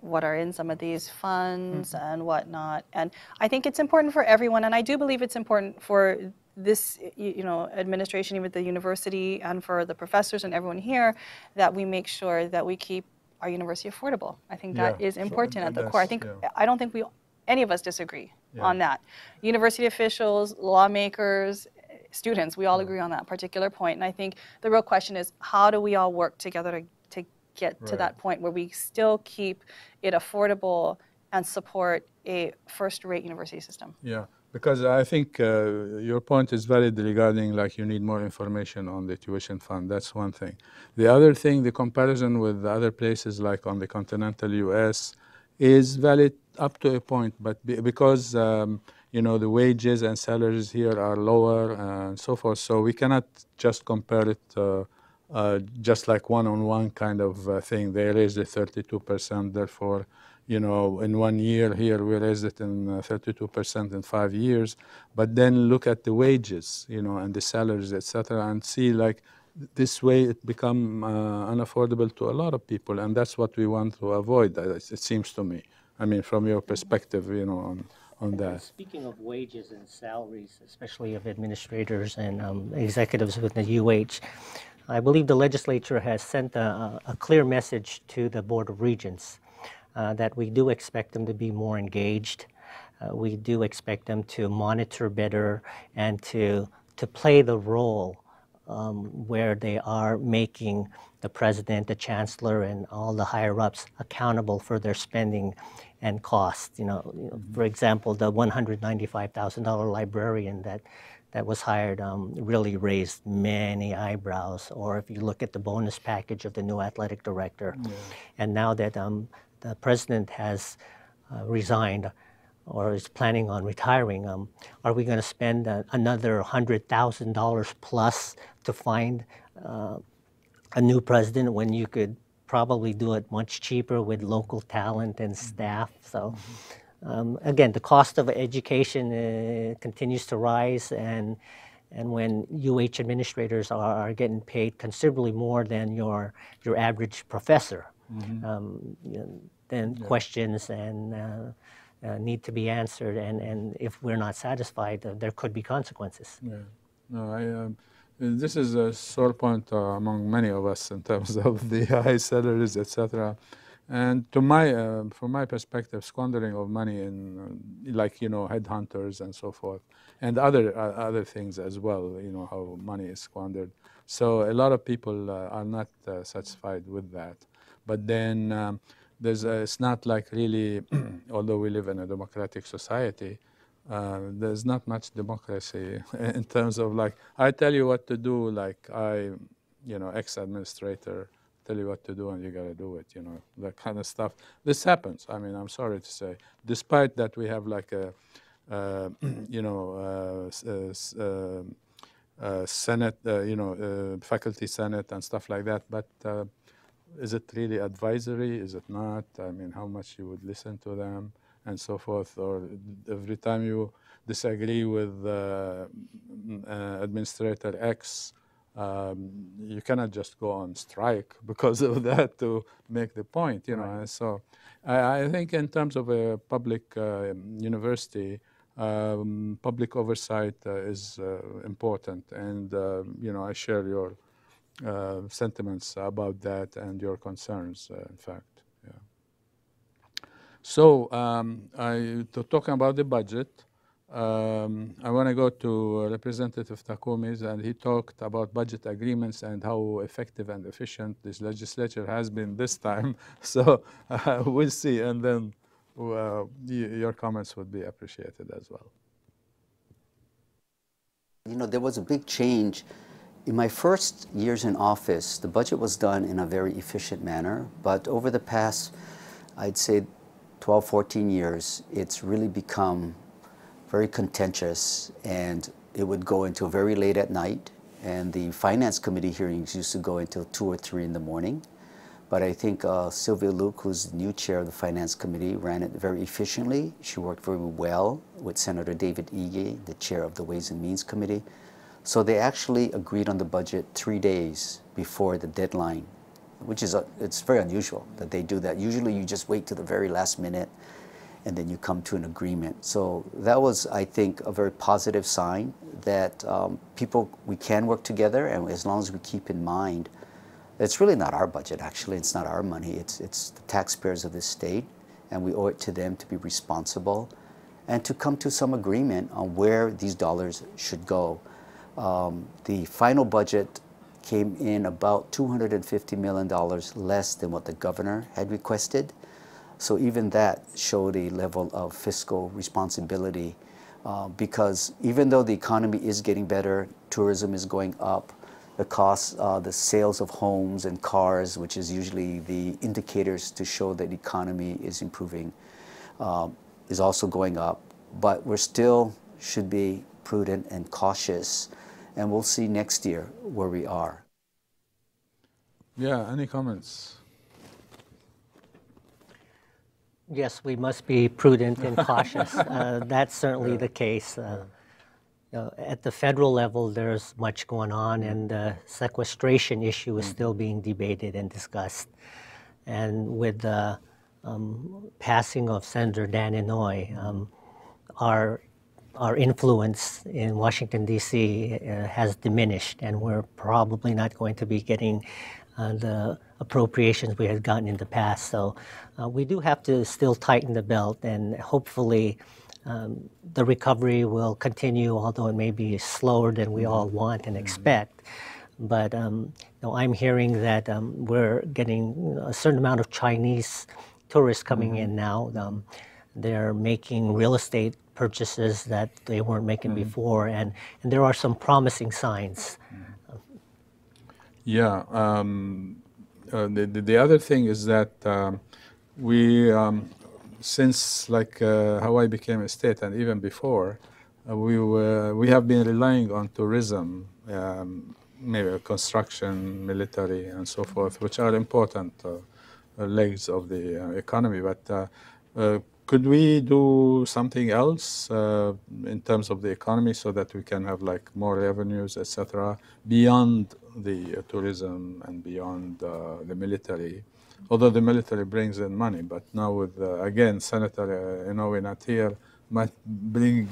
what are in some of these funds and whatnot. And I think it's important for everyone, and I do believe it's important for this, you know, administration, even the university, and for the professors and everyone here, that we make sure that we keep our university affordable. I think that Yeah, is so- important at the core. I think yeah. I don't think we, any of us disagree Yeah. on that. University officials, lawmakers, students, we all agree on that particular point. And I think the real question is, how do we all work together to, to get to that point where we still keep it affordable and support a first-rate university system? Yeah, because I think uh, your point is valid regarding like you need more information on the tuition fund. That's one thing. The other thing, the comparison with other places like on the continental U.S. is valid up to a point, but be, because um, you know the wages and salaries here are lower and so forth, so we cannot just compare it. Uh, uh, just like one-on-one kind of uh, thing. They raised it 32%. Therefore, you know, in one year here we raised it in uh, 32% in five years. But then look at the wages, you know, and the salaries, etc., and see like this way it become uh, unaffordable to a lot of people, and that's what we want to avoid. uh, It seems to me. I mean, from your perspective, you know, on on that. Speaking of wages and salaries, especially of administrators and um, executives within the UH, I believe the legislature has sent a, a clear message to the Board of Regents uh, that we do expect them to be more engaged. Uh, we do expect them to monitor better and to, to play the role um, where they are making the president, the chancellor, and all the higher ups accountable for their spending and costs. You know, you know, for example, the $195,000 librarian that that was hired um, really raised many eyebrows. Or if you look at the bonus package of the new athletic director, and now that um, the president has uh, resigned or is planning on retiring, um, are we going to spend uh, another hundred thousand dollars plus to find uh, a new president when you could probably do it much cheaper with local talent and staff? So. Um, again, the cost of education uh, continues to rise, and and when UH administrators are, are getting paid considerably more than your your average professor, um, you know, then questions and uh, uh, need to be answered, and, and if we're not satisfied, uh, there could be consequences. Yeah. No, I. Um, this is a sore point uh, among many of us in terms of the high salaries, etc. And to my, uh, from my perspective, squandering of money in, uh, like you know, headhunters and so forth, and other uh, other things as well. You know how money is squandered. So a lot of people uh, are not uh, satisfied with that. But then um, there's, a, it's not like really, although we live in a democratic society, uh, there's not much democracy in terms of like I tell you what to do, like I, you know, ex-administrator tell you what to do and you gotta do it, you know, that kind of stuff. This happens. I mean, I'm sorry to say, despite that we have like a, uh, you know, uh, uh, uh, uh, Senate, uh, you know, faculty senate and stuff like that, but. Is it really advisory? Is it not? I mean, how much you would listen to them and so forth, or every time you disagree with uh, uh, Administrator X, um, you cannot just go on strike because of that to make the point, you know. And so, I, I think in terms of a public uh, university, um, public oversight uh, is uh, important, and uh, you know, I share your uh, sentiments about that and your concerns, uh, in fact. Yeah. So, um, I, to talking about the budget, um, I want to go to Representative Takumis, and he talked about budget agreements and how effective and efficient this legislature has been this time. So, uh, we'll see, and then your comments would be appreciated as well. You know, there was a big change. In my first years in office, the budget was done in a very efficient manner, but over the past, I'd say 12, 14 years, it's really become very contentious and it would go until very late at night. And the finance committee hearings used to go until two or three in the morning. But I think uh, Sylvia Luke, who's the new chair of the Finance Committee, ran it very efficiently. She worked very well with Senator David Ige, the chair of the Ways and Means Committee. So they actually agreed on the budget three days before the deadline, which is a, it's very unusual that they do that. Usually you just wait to the very last minute and then you come to an agreement. So that was, I think, a very positive sign that um, people, we can work together and as long as we keep in mind it's really not our budget, actually. It's not our money. It's, it's the taxpayers of this state, and we owe it to them to be responsible and to come to some agreement on where these dollars should go. Um, the final budget came in about $250 million less than what the governor had requested. So even that showed a level of fiscal responsibility uh, because even though the economy is getting better, tourism is going up, the costs, uh, the sales of homes and cars, which is usually the indicators to show that the economy is improving, um, is also going up. But we're still should be prudent and cautious, and we'll see next year where we are. Yeah, any comments? Yes, we must be prudent and cautious. Uh, That's certainly the case. Uh, you know, At the federal level, there's much going on, and the sequestration issue is still being debated and discussed. And with the um, passing of Senator Dan Inouye, um, our our influence in Washington D.C. Uh, has diminished, and we're probably not going to be getting uh, the appropriations we had gotten in the past. So uh, we do have to still tighten the belt, and hopefully. Um, the recovery will continue, although it may be slower than we all want and expect. But um, you know, I'm hearing that um, we're getting a certain amount of Chinese tourists coming in now. Um, they're making real estate purchases that they weren't making before, and, and there are some promising signs. Yeah. Um, uh, the, the the other thing is that um, we, um, since like uh, Hawaii became a state and even before, uh, we were, we have been relying on tourism, um, maybe construction, military, and so forth, which are important uh, uh, legs of the uh, economy. But uh, uh, could we do something else uh, in terms of the economy so that we can have like more revenues, etc., beyond the uh, tourism and beyond uh, the military? Although the military brings in money, but now with uh, again Senator uh, Inouye not here, might bring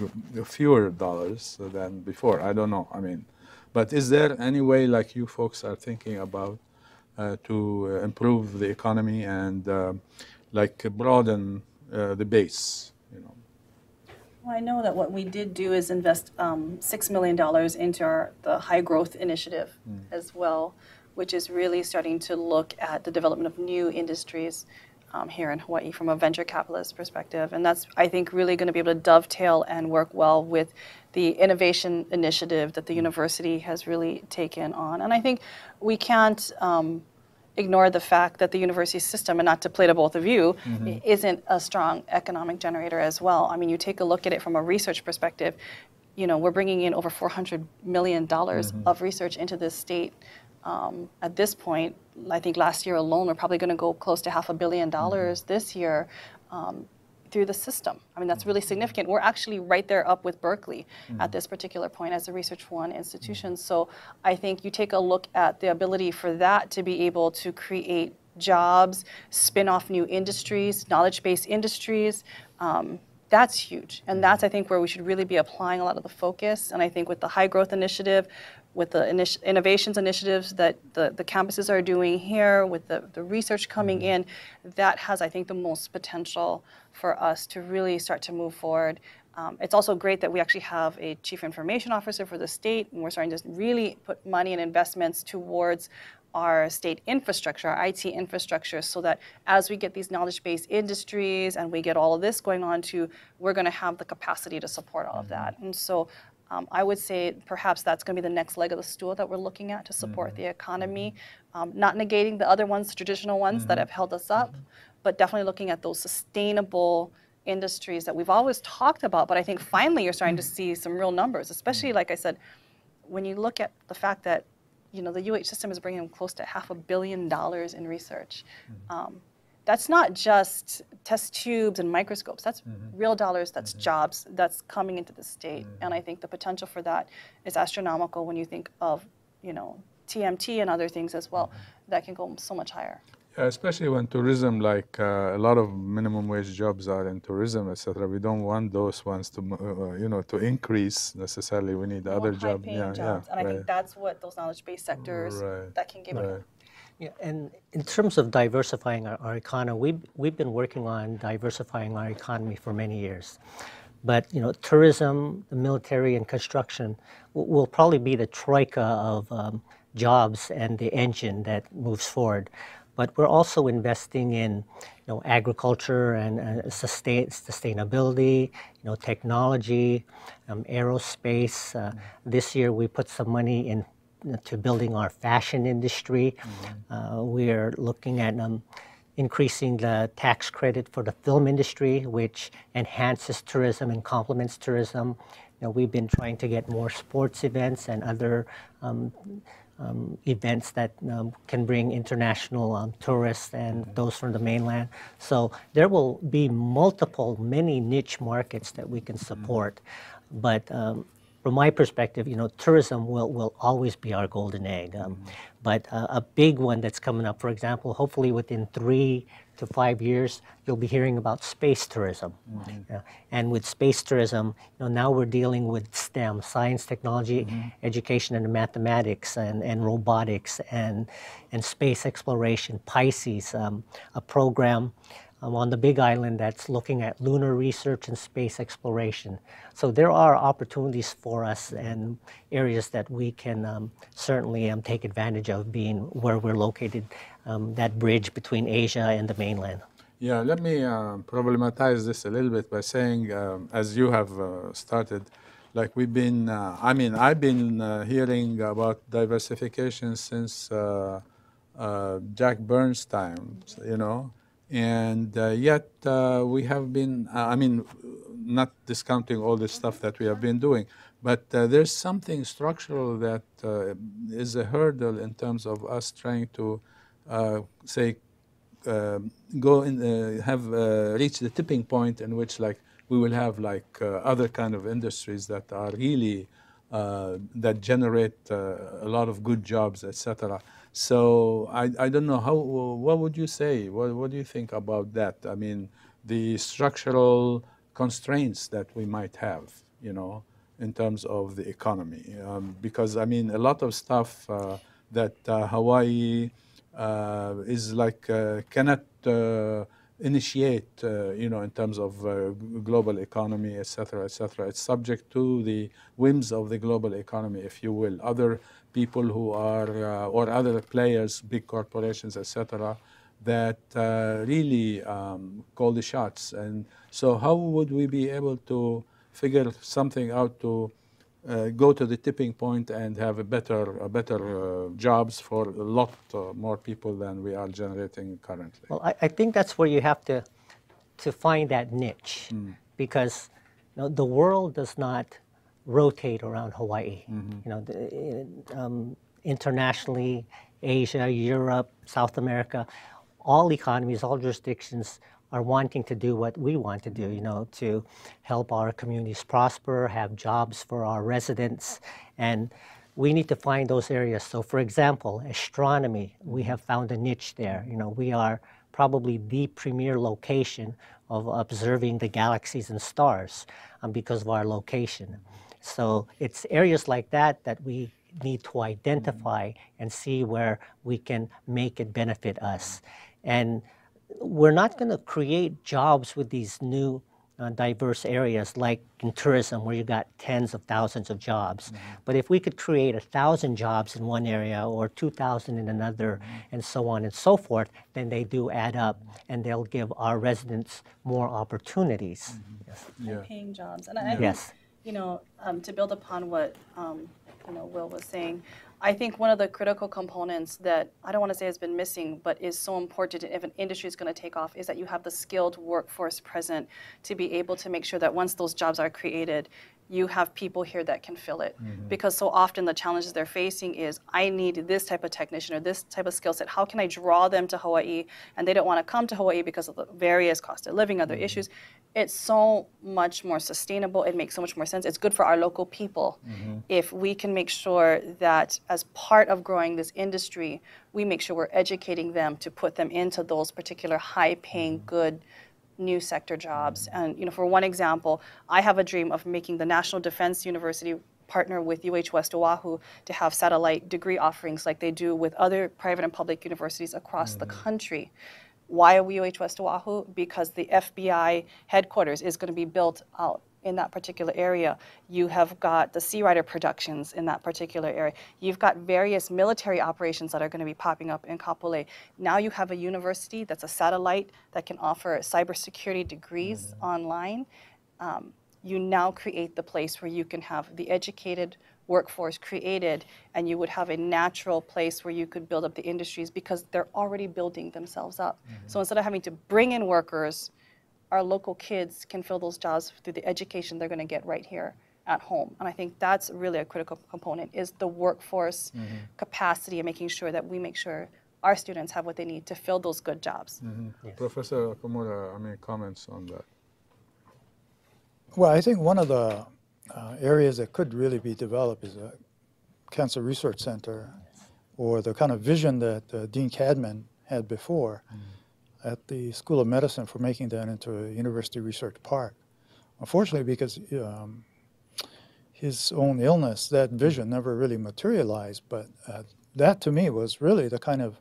fewer dollars than before. I don't know. I mean, but is there any way like you folks are thinking about uh, to uh, improve the economy and uh, like broaden uh, the base? You know. Well, I know that what we did do is invest um, $6 million into our, the high growth initiative as well, which is really starting to look at the development of new industries um, here in Hawaii from a venture capitalist perspective. And that's, I think, really going to be able to dovetail and work well with the innovation initiative that the university has really taken on. And I think we can't. Um, ignore the fact that the university system, and not to play to both of you, i- isn't a strong economic generator as well. I mean, you take a look at it from a research perspective, you know, we're bringing in over $400 million of research into this state. Um, at this point, I think last year alone, we're probably going to go close to half a billion dollars this year. Um, through the system. I mean, that's really mm-hmm. significant. We're actually right there up with Berkeley at mm-hmm. this particular point as a Research One institution. Mm-hmm. So I think you take a look at the ability for that to be able to create jobs, spin off new industries, knowledge based industries. Um, that's huge. And that's, I think, where we should really be applying a lot of the focus. And I think with the high growth initiative, with the initi- innovations initiatives that the, the campuses are doing here, with the, the research coming in, that has, I think, the most potential for us to really start to move forward. Um, it's also great that we actually have a chief information officer for the state, and we're starting to really put money and investments towards our state infrastructure, our IT infrastructure, so that as we get these knowledge-based industries and we get all of this going on too, we're going to have the capacity to support all of that. And so um, I would say perhaps that's going to be the next leg of the stool that we're looking at to support the economy, um, not negating the other ones, the traditional ones that have held us up, but definitely looking at those sustainable industries that we've always talked about. But I think finally you're starting to see some real numbers, especially like I said, when you look at the fact that you know the UH system is bringing in close to half a billion dollars in research. Um, that's not just test tubes and microscopes. That's mm-hmm. real dollars. That's mm-hmm. jobs. That's coming into the state, mm. and I think the potential for that is astronomical when you think of, you know, TMT and other things as well mm-hmm. that can go so much higher. Yeah, especially when tourism, like uh, a lot of minimum wage jobs are in tourism, etc. We don't want those ones to, uh, uh, you know, to increase necessarily. We need We other high-paying Yeah, jobs, yeah. and I think that's what those knowledge-based sectors Right, that can give right. Yeah, and in terms of diversifying our, our economy, we've, we've been working on diversifying our economy for many years. But you know, tourism, the military, and construction will, will probably be the troika of um, jobs and the engine that moves forward. But we're also investing in, you know, agriculture and uh, sustain, sustainability, you know, technology, um, aerospace. Uh, This year, we put some money in to building our fashion industry. Uh, we are looking at um, increasing the tax credit for the film industry, which enhances tourism and complements tourism. You know, we've been trying to get more sports events and other um, um, events that um, can bring international um, tourists and those from the mainland. So there will be multiple, many niche markets that we can support. But um, from my perspective, you know, tourism will, will always be our golden egg. Um, But uh, a big one that's coming up, for example, hopefully within three to five years, you'll be hearing about space tourism. Yeah. And with space tourism, you know, now we're dealing with STEM, science, technology, education, and mathematics, and, and robotics, and, and space exploration. PISCES, um, a program um, on the Big Island that's looking at lunar research and space exploration. So there are opportunities for us and areas that we can um, certainly um, take advantage of being where we're located, um, that bridge between Asia and the mainland. Yeah, let me um, problematize this a little bit by saying, um, as you have uh, started, like we've been, uh, I mean, I've been uh, hearing about diversification since uh, uh, Jack Burns' time, you know, and uh, yet uh, we have been, uh, I mean, not discounting all the stuff that we have been doing, but there's something structural that is a hurdle in terms of us trying to, say, uh, go in, uh, have reached the tipping point in which like we will have like uh, other kind of industries that are really uh, that generate uh, a lot of good jobs, etc. So I, I don't know how what would you say? What, what do you think about that? I mean, the structural constraints that we might have, you know, in terms of the economy, um, because I mean a lot of stuff uh, that uh, Hawaii uh, is like uh, cannot uh, initiate, uh, you know, in terms of global economy, et cetera, et cetera. It's subject to the whims of the global economy, if you will. Other people who are, uh, or other players, big corporations, et cetera, that uh, really um, call the shots. And so, how would we be able to figure something out to uh, go to the tipping point and have a better, a better uh, jobs for a lot uh, more people than we are generating currently. Well, I, I think that's where you have to to find that niche because you know, the world does not rotate around Hawaii. You know, the, um, internationally, Asia, Europe, South America, all economies, all jurisdictions are wanting to do what we want to do, you know, to help our communities prosper, have jobs for our residents, and we need to find those areas. So, for example, astronomy, we have found a niche there. You know, we are probably the premier location of observing the galaxies and stars um, because of our location. So, it's areas like that that we need to identify mm. and see where we can make it benefit us. And we're not going to create jobs with these new uh, diverse areas like in tourism where you got tens of thousands of jobs mm-hmm. but if we could create a thousand jobs in one area or 2000 in another mm-hmm. and so on and so forth then they do add up and they'll give our residents more opportunities mm-hmm. yes. and paying jobs. And I, I think, Yes. You know, um, to build upon what um, you know Will was saying, I think one of the critical components that I don't want to say has been missing, but is so important if an industry is going to take off, is that you have the skilled workforce present to be able to make sure that once those jobs are created, you have people here that can fill it. Mm-hmm. Because so often the challenges they're facing is, I need this type of technician or this type of skill set. How can I draw them to Hawaii? And they don't want to come to Hawaii because of the various cost of living, other mm-hmm. issues. It's so much more sustainable. It makes so much more sense. It's good for our local people mm-hmm. if we can make sure that as part of growing this industry, we make sure we're educating them to put them into those particular high-paying, good new sector jobs. And you know, for one example, I have a dream of making the National Defense University partner with UH West Oahu to have satellite degree offerings like they do with other private and public universities across the country. Why are we UH West Oahu? Because the FBI headquarters is going to be built out in that particular area. You have got the Sea Rider productions in that particular area. You've got various military operations that are going to be popping up in Kapolei. Now you have a university that's a satellite that can offer cybersecurity degrees online. Um, you now create the place where you can have the educated workforce created and you would have a natural place where you could build up the industries because they're already building themselves up. So instead of having to bring in workers, our local kids can fill those jobs through the education they're going to get right here at home. And I think that's really a critical component is the workforce capacity and making sure that we make sure our students have what they need to fill those good jobs. Professor Okamura, I mean, comments on that. Well, I think one of the uh, areas that could really be developed is a cancer research center, or the kind of vision that uh, Dean Cadman had before at the School of Medicine for making that into a university research park. Unfortunately, because um, his own illness, that vision never really materialized. But uh, that to me was really the kind of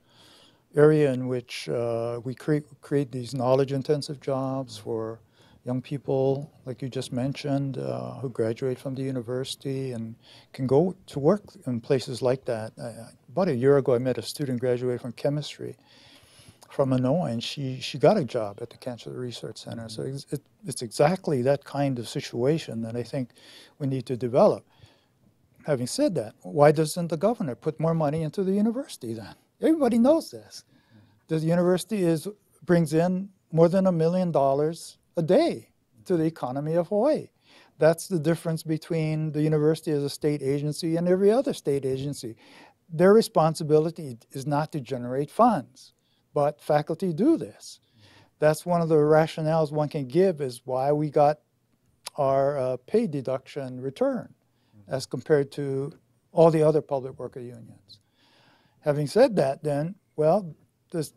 area in which uh, we create, create these knowledge intensive jobs for young people, like you just mentioned, uh, who graduate from the university and can go to work in places like that. Uh, about a year ago, I met a student graduated from chemistry from Manoa, and she, she got a job at the Cancer Research Center. So mm-hmm. it's, it, it's exactly that kind of situation that I think we need to develop. Having said that, why doesn't the governor put more money into the university then? Everybody knows this. Mm-hmm. The university is brings in more than a million dollars a day to the mm-hmm. economy of Hawaii. That's the difference between the university as a state agency and every other state agency. Their responsibility is not to generate funds, but faculty do this. That's one of the rationales one can give is why we got our uh, pay deduction return as compared to all the other public worker unions. Having said that, then, well, the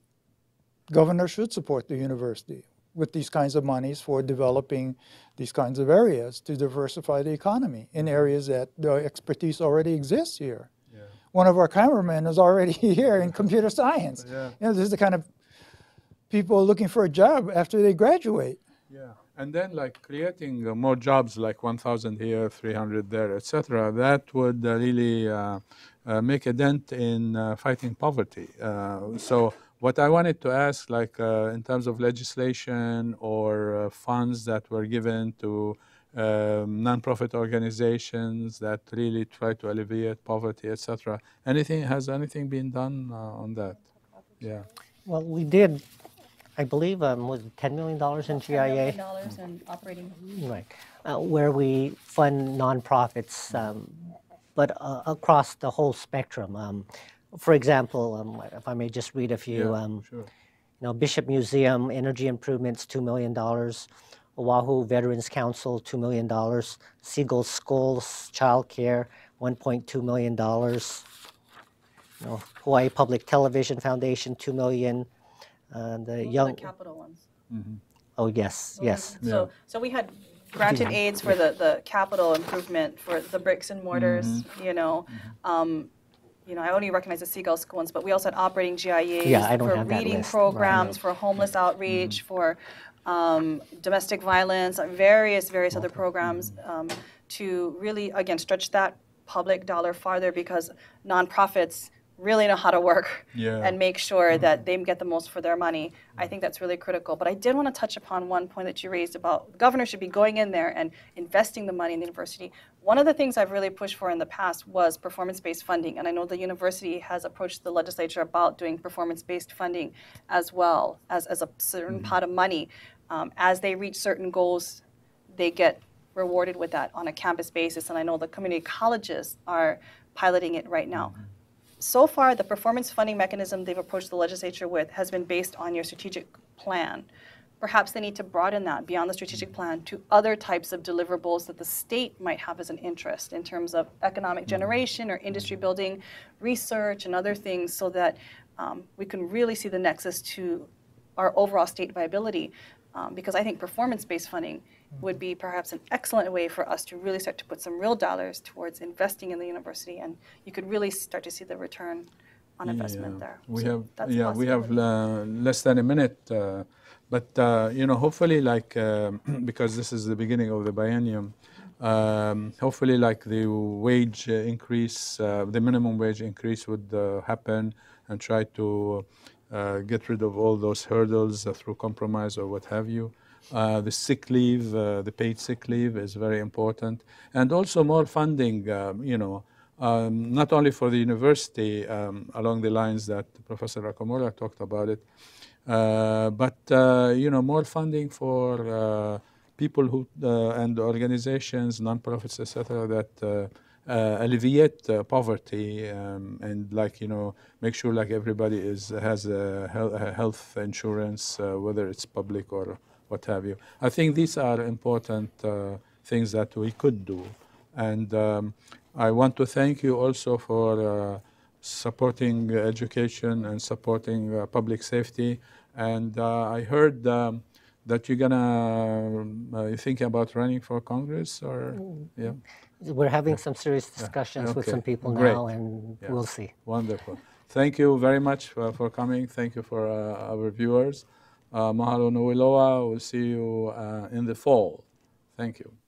governor should support the university with these kinds of monies for developing these kinds of areas to diversify the economy in areas that the expertise already exists here. One of our cameramen is already here in computer science. Yeah. You know, this is the kind of people looking for a job after they graduate. Yeah, and then like creating uh, more jobs, like 1,000 here, 300 there, etc. That would uh, really uh, uh, make a dent in uh, fighting poverty. Uh, so what I wanted to ask, like uh, in terms of legislation or uh, funds that were given to um, nonprofit organizations that really try to alleviate poverty, etc. Anything has anything been done uh, on that? Yeah. Well, we did, I believe, um, was $10 million in GIA? dollars in operating. Right, uh, where we fund nonprofits, um, but uh, across the whole spectrum. Um, for example, um, if I may just read a few, Yeah, um, sure. you know, Bishop Museum Energy Improvements, $2 million. Oahu Veterans Council, $2 million. Seagull Schools Child Care, $1.2 million. You know, Hawaii Public Television Foundation, $2 million. Uh, the Those are young, the capital ones. oh yes, yes. So, so we had granted aids for the, the capital improvement for the bricks and mortars, you know. Um, you know, I only recognize the Seagull School ones, but we also had operating GIAs Yeah, I don't for have that reading list. programs, for homeless outreach, for um, domestic violence, various, various other programs um, to really, again, stretch that public dollar farther because nonprofits really know how to work Yeah. and make sure that they get the most for their money. I think that's really critical. But I did want to touch upon one point that you raised about the governor should be going in there and investing the money in the university. One of the things I've really pushed for in the past was performance-based funding, and I know the university has approached the legislature about doing performance-based funding as well as, as a certain pot of money. Um, as they reach certain goals, they get rewarded with that on a campus basis, and I know the community colleges are piloting it right now so far, the performance funding mechanism they've approached the legislature with has been based on your strategic plan. Perhaps they need to broaden that beyond the strategic plan to other types of deliverables that the state might have as an interest in terms of economic generation or industry building, research, and other things so that um, we can really see the nexus to our overall state viability. Um, because I think performance based funding would be perhaps an excellent way for us to really start to put some real dollars towards investing in the university, and you could really start to see the return on investment Yeah. there. We So have yeah we have uh, less than a minute, uh, but uh, you know hopefully like um because this is the beginning of the biennium, um, hopefully like the wage uh, increase, uh, the minimum wage increase would uh, happen, and try to uh, get rid of all those hurdles uh, through compromise or what have you. Uh, the sick leave, uh, the paid sick leave is very important, and also more funding. Um, you know, um, not only for the university um, along the lines that Professor Okamura talked about it, but you know more funding for people who and organizations, nonprofits, etc. that uh, alleviate uh, poverty um, and like you know make sure like everybody is has a, a health insurance, uh, whether it's public or what have you. I think these are important uh, things that we could do, and um, I want to thank you also for uh, supporting education and supporting uh, public safety. And I heard um, that you're gonna uh, you thinking about running for Congress, or yeah, We're having some serious discussions with Okay. some people Great. now, and Yeah. we'll see. wonderful. Thank you very much for, for coming. Thank you for uh, our viewers. Uh, mahalo loa. We'll see you uh, in the fall. Thank you.